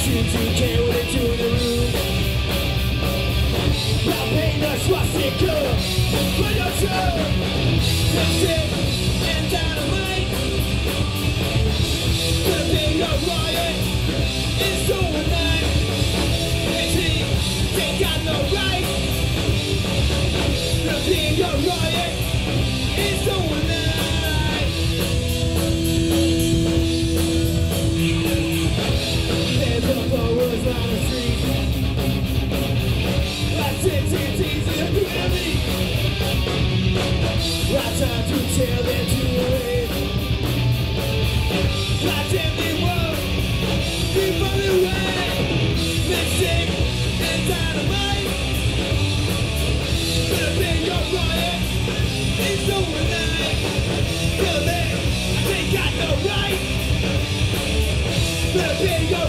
Shoot to carry it to the room. Now paint a swastika for your turn. Lipstick and dynamite. Gonna be a riot. It's overnight. And he ain't got no right. Gonna be a riot. Be. Better pay your